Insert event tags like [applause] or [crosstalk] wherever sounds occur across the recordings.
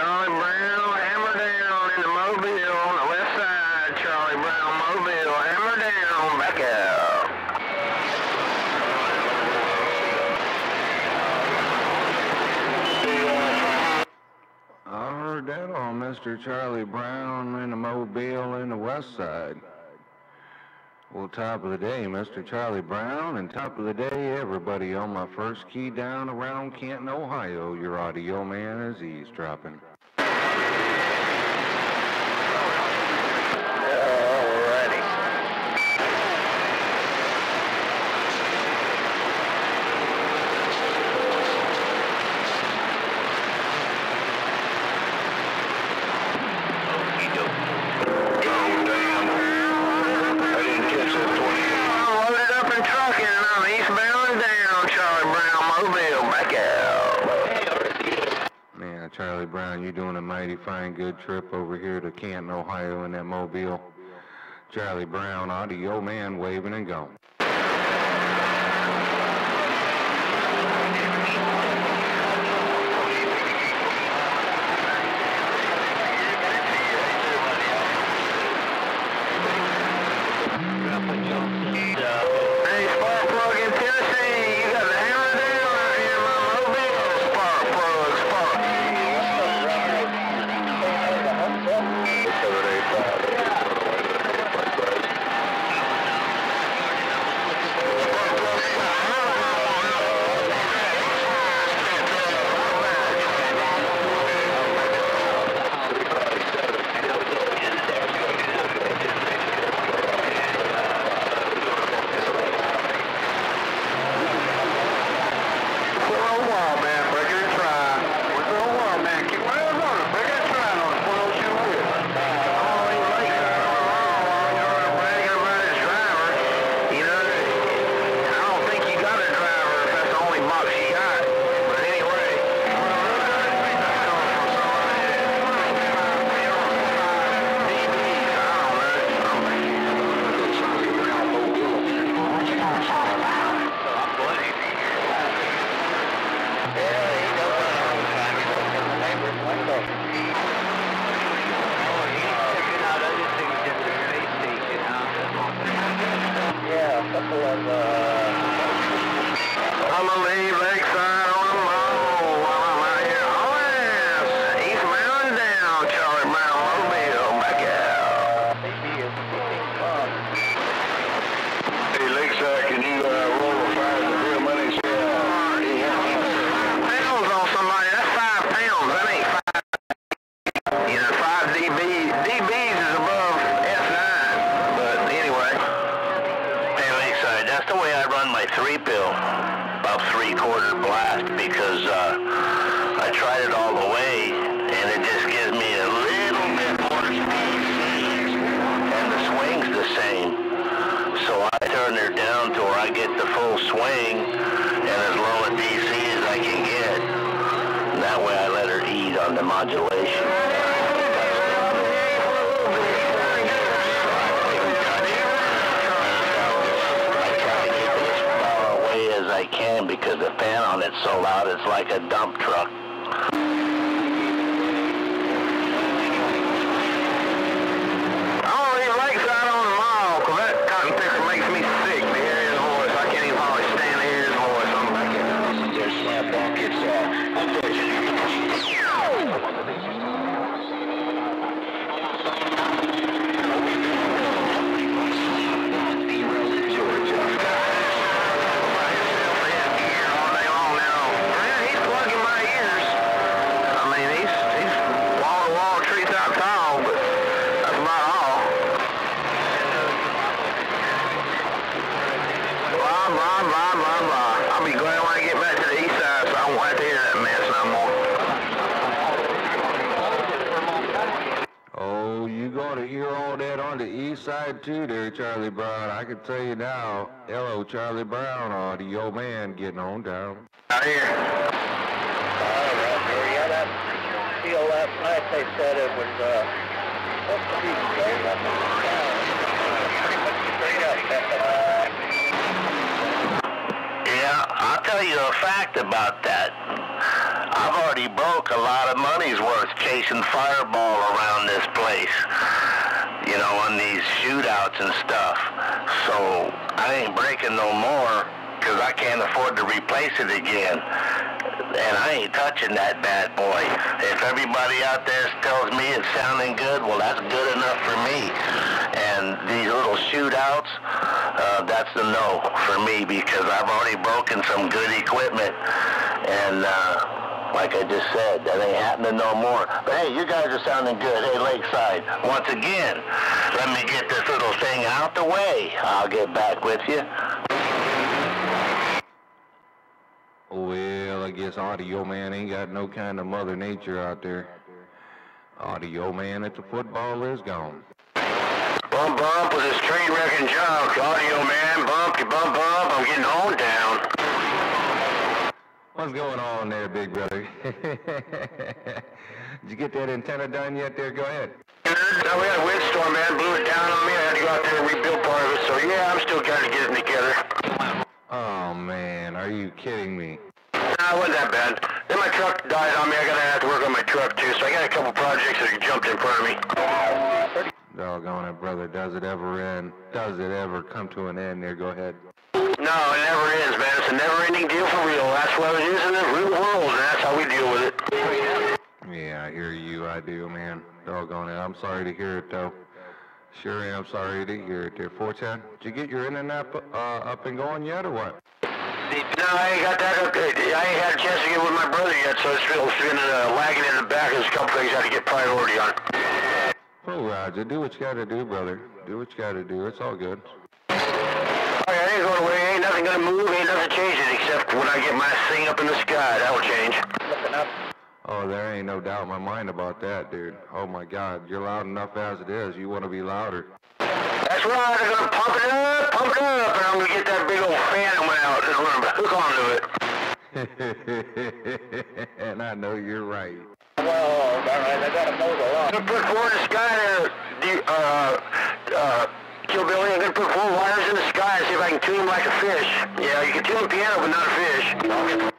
Charlie Brown, hammer down in the mobile on the west side. Charlie Brown, mobile, hammer down, back out. I heard that on Mr. Charlie Brown in the Mobile in the West Side. Well, top of the day, Mr. Charlie Brown, and top of the day, everybody on my first key down around Canton, Ohio. Your audio man is eavesdropping. Alrighty. Loaded up and trucking, I'm eastbound and down. Charlie Brown, mobile, back out. Man, Brown, you're doing a mighty fine good trip over here to Canton, Ohio in that Mobile. Charlie Brown, audio man, waving and gone. Three blast, because uh, I tried it all the way, and it just gives me a little bit more speed, and the swing's the same. So I turn her down to where I get the full swing, and as low a DC as I can get. That way I let her eat on the modulation. Because the fan on it's so loud it's like a dump truck. All that on the east side too there, Charlie Brown. I can tell you now. Hello, Charlie Brown, or the old man getting on down. Out here. Yeah, that deal last night, they said it was, uh, supposed to be straight up. Pretty much straight up, uh, Yeah, I'll tell you a fact about that. I've already broke a lot of money's worth chasing fireball around this place. You know, on these shootouts and stuff. So I ain't breaking no more because I can't afford to replace it again. And I ain't touching that bad boy. If everybody out there tells me it's sounding good, well, that's good enough for me. And these little shootouts, uh, that's a no for me because I've already broken some good equipment. And uh, like I just said, that ain't happening no more. But hey, you guys are sounding good. Hey, Lakeside, once again, let me get this little thing out the way. I'll get back with you. Well, I guess Audio Man ain't got no kind of Mother Nature out there. Audio Man at the football is gone. Bump bump with this train wrecking junk. Audio man, bump you bump bump. I'm getting on down. What's going on there, big brother? [laughs] Did you get that antenna done yet there? Go ahead. We had a windstorm, man. Blew it down on me. I had to go out there and rebuild part of it. So yeah, I'm still trying to get it together. Oh, man, are you kidding me? Nah, it wasn't that bad. Then my truck died on me. I gotta have to work on my truck too. So I got a couple projects that jumped in front of me. Doggone it, brother. Does it ever end? Does it ever come to an end there? Go ahead. No, it never ends, man. It's a never-ending deal for real. That's what it is in the real world, and that's how we deal with it. Yeah, I hear you. I do, man. Doggone it. I'm sorry to hear it, though. Sure am sorry to hear it there. 410, did you get your internet uh, up and going yet, or what? No, I ain't got that up. I ain't had a chance to get with my brother yet, so it's been, it's been uh, lagging in the back. There's a couple things I had to get priority on. Oh, Roger, do what you gotta do, brother. Do what you gotta do. It's all good. Oh, it ain't going away. Ain't nothing gonna move. Ain't nothing changing except when I get my thing up in the sky. That'll change. Looking up. Oh, there ain't no doubt in my mind about that, dude. Oh my God, you're loud enough as it is. You want to be louder. That's right. I'm gonna pump it up, pump it up, and I'm gonna get that big old phantom out and remember, hook onto it. [laughs] and I know you're right. Well, all right, I gotta move the lawn. I'm gonna put four in the sky there, the, uh, uh, Killbilly. I'm gonna put four wires in the sky and see if I can tune them like a fish. Yeah, you can tune a piano, but not a fish.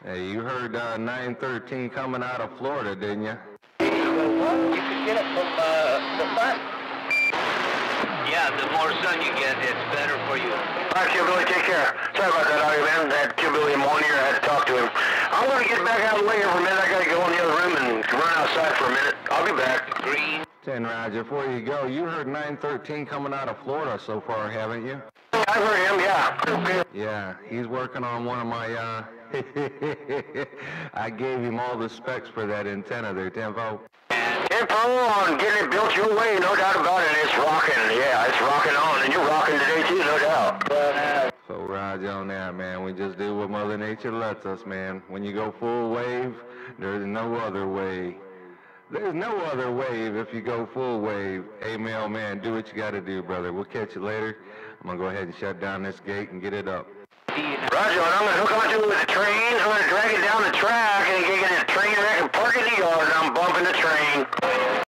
Hey, you heard uh, 913 coming out of Florida, didn't you? Well, you can get it from uh, the sun. Yeah, the more sun you get, it's better for you. All right, Killbilly, take care. Sorry about that, audio man. I had Killbilly in one. I had to talk to him. I'm gonna get back out of the way here for a minute. I gotta go in the other room and run outside for a minute. I'll be back. Green. 10 Roger, before you go, you heard 913 coming out of Florida so far, haven't you? I've heard him, yeah. Yeah, he's working on one of my, uh, [laughs] I gave him all the specs for that antenna there, Tempo. Info on getting it built your way, no doubt about it. It's rocking, yeah, it's rocking on, and you're rocking today too, no doubt. But, uh, So Roger on that, man. We just do what Mother Nature lets us, man. When you go full wave, there's no other way. There's no other wave if you go full wave. Hey, mailman, do what you got to do, brother. We'll catch you later. I'm going to go ahead and shut down this gate and get it up. Roger, I'm gonna hook onto the trains. I'm gonna drag it down the track and get in a train wreck and park in the yard. and I'm bumping the train.